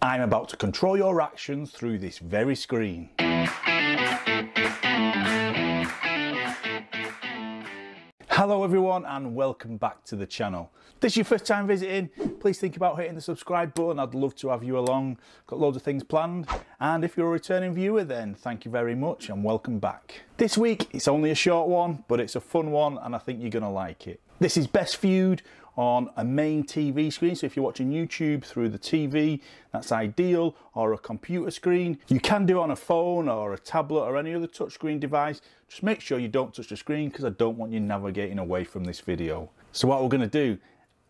I'm about to control your actions through this very screen. Hello everyone and welcome back to the channel. This is your first time visiting, please think about hitting the subscribe button, I'd love to have you along. Got loads of things planned and if you're a returning viewer then thank you very much and welcome back. This week it's only a short one but it's a fun one and I think you're going to like it. This is best viewed on a main TV screen. So if you're watching YouTube through the TV, that's ideal, or a computer screen. You can do it on a phone or a tablet or any other touchscreen device. Just make sure you don't touch the screen because I don't want you navigating away from this video. So what we're going to do,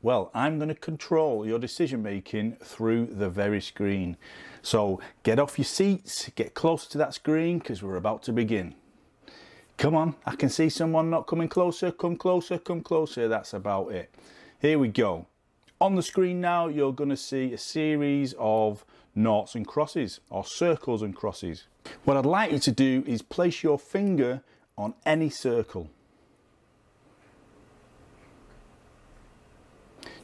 well, I'm going to control your decision making through the very screen. So get off your seats, get close to that screen because we're about to begin. Come on, I can see someone not coming closer, come closer, come closer, that's about it. Here we go. On the screen now, you're going to see a series of noughts and crosses, or circles and crosses. What I'd like you to do is place your finger on any circle.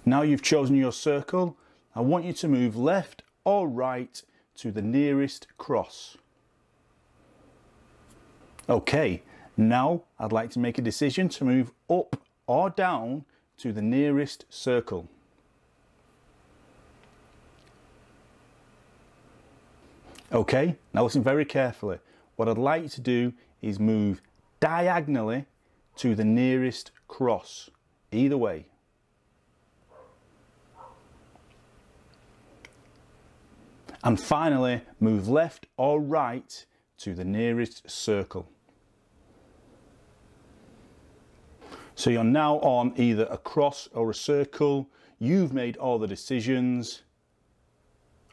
Now you've chosen your circle, I want you to move left or right to the nearest cross. Okay, now I'd like to make a decision to move up or down to the nearest circle. Okay, now listen very carefully. What I'd like to do is move diagonally to the nearest cross, either way. And finally, move left or right to the nearest circle. So you're now on either a cross or a circle. You've made all the decisions,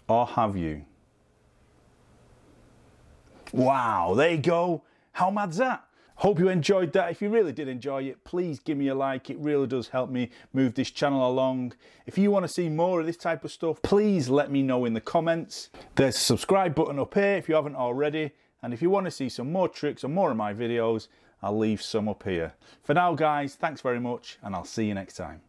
or have you? Wow, there you go. How mad's that? Hope you enjoyed that. If you really did enjoy it, please give me a like. It really does help me move this channel along. If you want to see more of this type of stuff, please let me know in the comments. There's a subscribe button up here if you haven't already. And if you want to see some more tricks or more of my videos, I'll leave some up here. For now guys, thanks very much and I'll see you next time.